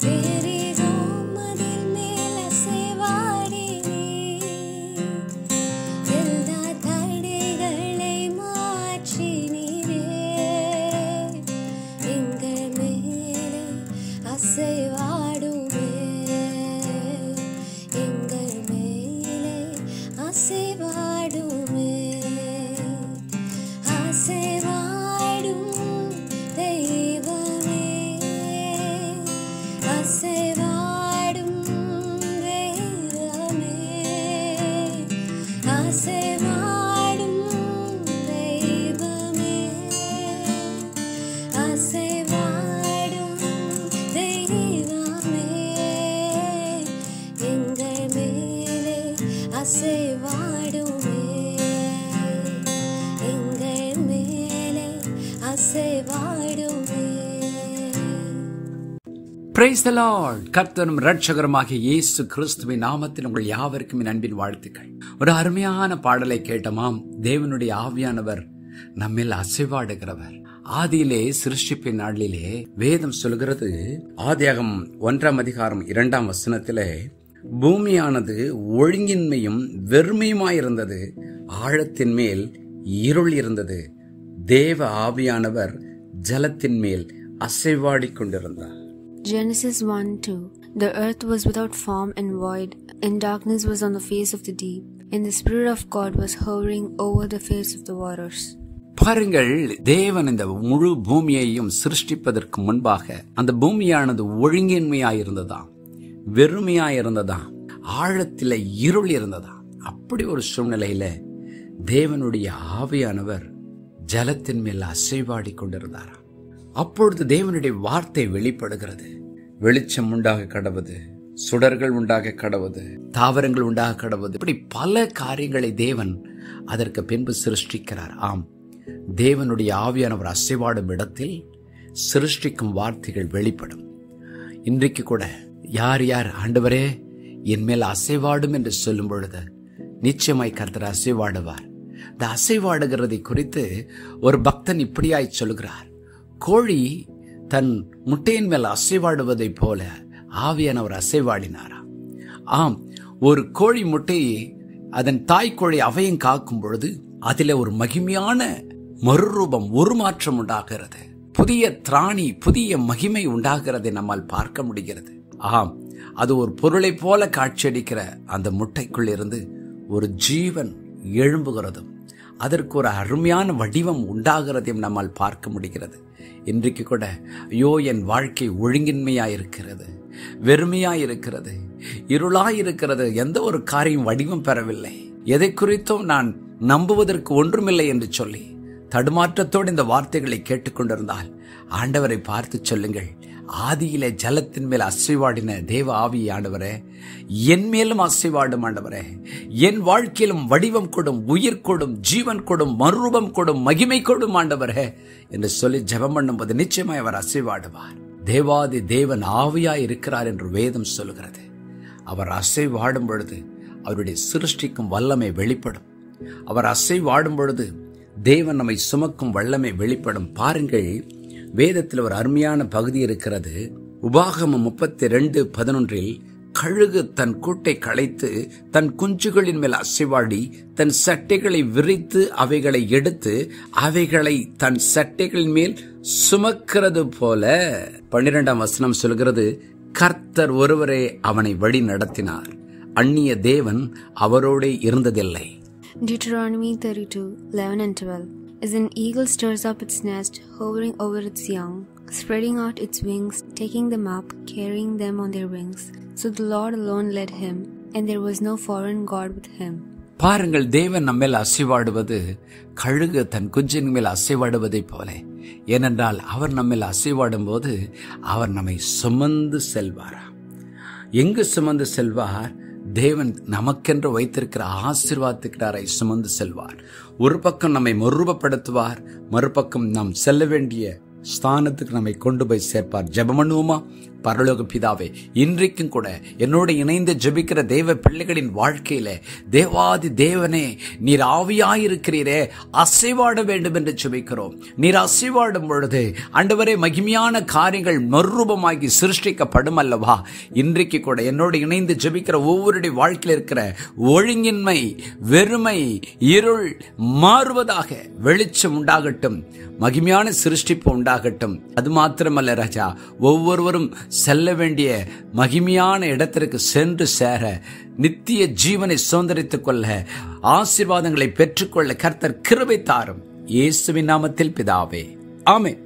day. Praise the Lord கர்த்தரும் ரட்சகருமாகிய இயேசு கிறிஸ்துவின் நாமத்தில் உங்கள் யாவருக்கும் என் அன்பின் வாழ்த்துக்கள். ஒரு அருமையான பாடலை கேட்டமாம் தேவனுடைய ஆவியானவர் நம்மில் அசைவாடுகிறவர். ஆதியிலே சிருஷ்டிப்பின் நாளிலே வேதம் சொல்கிறது ஆதியாகம் ஒன்றாம் அதிகாரம் இரண்டாம் வசனத்திலே பூமியானது ஒழுங்கின்மையும் வெறுமையுமாயிருந்தது ஆழத்தின் மேல் இருள் இருந்தது தேவ ஆவியானவர் ஜலத்தின் மேல் அசைவாடிக் கொண்டிருந்தார். Genesis 1 2 The earth was without form and void, and darkness was on the face of the deep, and the Spirit of God was hovering over the face of the waters. பாருங்கள் தேவன் இந்த முழு பூமியையும் சிருஷ்டிப்பதற்கு முன்பாக அந்த பூமியானது ஒழுங்கின்மையாயிருந்ததாம் வெறுமையாயிருந்ததாம் ஆழத்தில இருள் இருந்ததாம் அப்படி ஒரு சூழ்நிலையில தேவனுடைய ஆவியானவர் ஜலத்தின் மேல் அசைவாடி கொண்டிருந்தாராம் அப்பொழுது தேவனுடைய வார்த்தை வெளிப்படுகிறது. வெளிச்சம் உண்டாக கடவுது சுடர்கள் உண்டாக கடவுது தாவரங்கள் உண்டாக கடவுது இப்படி பல காரியங்களை தேவன் அதற்கு பின்பு சிருஷ்டிக்கிறார். ஆம் தேவனுடைய ஆவியானவர் அசைவாடும் இடத்தில் சிருஷ்டிக்கும் வார்த்தைகள் வெளிப்படும். இன்றைக்கு கூட யார் யார் ஆண்டவரே என் மேல் அசைவாடும் என்று சொல்லும் பொழுது நிச்சயமாய் கர்த்தர் அசைவாடுவார். இந்த அசைவாடுகிறதை குறித்து ஒரு பக்தன் இப்படியாய் சொல்கிறார். கோழி தன் முட்டையின் மேல் அசைவாடுவதைப் போல ஆவியானவர் அசைவாடினாராம் ஆம் ஒரு கோழி முட்டையை அதன் தாய்க்கோழி அவையும் காக்கும் பொழுது அதில் ஒரு மகிமையான மறுரூபம் உருமாற்றம் உண்டாகிறது. புதிய திராணி புதிய மகிமை உண்டாகிறதை நம்மால் பார்க்க முடிகிறது. ஆம் அது ஒரு பொருளைப் போல காட்சியடிக்கிற அந்த முட்டைக்குள் இருந்து ஒரு ஜீவன் எழும்புகிறதும் அதற்கு ஒரு அருமையான வடிவம் உண்டாகிறதையும் நம்மால் பார்க்க முடிகிறது. இன்றைக்கு கூட ஐயோ என் வாழ்க்கை ஒழுங்கின்மையாயிருக்கிறது வெறுமையாயிருக்கிறது இருளாயிருக்கிறது எந்த ஒரு காரியம் வடிவம் பெறவில்லை. எதை குறித்தும் நான் நம்புவதற்கு ஒன்றுமில்லை என்று சொல்லி தடுமாற்றத்தோடு இந்த வார்த்தைகளை கேட்டுக்கொண்டிருந்தால் ஆண்டவரை பார்த்து சொல்லுங்கள். ஆதியில ஜலத்தின் மேல் அசைவாடின தேவ ஆவி ஆண்டவரே என் மேலும் அசைவாடும் ஆண்டவரே என் வாழ்க்கையிலும் வடிவம் கொடும் உயிர் கொடும் ஜீவன் கொடும் மறுரூபம் கொடும் மகிமை கொடும் ஆண்டவரே என்று சொல்லி ஜபம் பண்ணும்போது நிச்சயமாய் அவர் அசைவாடுவார். தேவாதி தேவன் ஆவியாய் இருக்கிறார் என்று வேதம் சொல்கிறது அவர் அசைவாடும் பொழுது அவருடைய சிருஷ்டிக்கும் வல்லமை வெளிப்படும். அவர் அசைவாடும் பொழுது தேவன் நம்மை சுமக்கும் வல்லமை வெளிப்படும். பாருங்கள் வேதத்தில் ஒரு அருமையான பகுதி இருக்கிறது. உபாகம முப்பத்தி ரெண்டு பதினொன்றில் கழுகு தன் கூட்டை களைத்து தன் குஞ்சுகளின் மேல் அசைவாடி தன் சட்டைகளை விரித்து அவைகளை எடுத்து அவைகளை தன் சட்டைகளின் மேல் சுமக்கிறது போல. பன்னிரெண்டாம் வசனம் சொல்கிறது கர்த்தர் ஒருவரே அவனை வழி நடத்தினார். அந்நிய தேவன் அவரோடே இருந்ததில்லை. Deuteronomy 32 11 and 12 As an eagle stirs up its nest, hovering over its young, spreading out its wings, taking them up, carrying them on their wings. So the Lord alone led him, and there was no foreign God with him. பாருங்கள் தேவன் நம்மேல் அசைவாடுவது கழுகு தன் குஞ்சின் மேல் அசைவாடுவதைப் போல ஏனென்றால் அவர் நம்மேல் அசைவாடும் போது அவர் நம்மை சுமந்து செல்வாரா எங்கு சுமந்து செல்வார் தேவன் நமக்கென்று வைத்திருக்கிற ஆசிர்வாதத்துக்கிறாரை சுமந்து செல்வார். ஒரு பக்கம் நம்மை மறுரூபப்படுத்துவார் மறுபக்கம் நாம் செல்ல வேண்டிய ஸ்தானத்துக்கு நம்மை கொண்டு போய் சேர்ப்பார். ஜெபம் பண்ணுவோமா? பரலோக பிதாவே இன்றைக்கும் கூட என்னோடு இணைந்து ஜெபிக்கிற தேவ பிள்ளைகளின் வாழ்க்கையில தேவாதி தேவனே நீர் ஆவியாயிருக்கிறீரே அசைவாட வேண்டும் என்று ஜெபிக்கிறோம். நீர் அசைவாடும் பொழுது அண்டவரே மகிமையான காரியங்கள் மறுரூபமாகி சிருஷ்டிக்கப்படும் அல்லவா? இன்றைக்கு கூட என்னோடு இணைந்து ஜெபிக்கிற ஒவ்வொருடைய வாழ்க்கையில் இருக்கிற ஒழுங்கின்மை வெறுமை இருள் மாறுவதாக வெளிச்சம் உண்டாகட்டும் மகிமையான சிருஷ்டிப்பு உண்டாகட்டும். அது மாத்திரமல்ல ராஜா ஒவ்வொருவரும் செல்ல வேண்டிய மகிமையான இடத்திற்கு சென்று சேர நித்திய ஜீவனை சுதந்திரித்துக் கொள்ள ஆசீர்வாதங்களை பெற்றுக்கொள்ள கர்த்தர் கிருபை தாரும். இயேசுவின் நாமத்தில் பிதாவே. ஆமே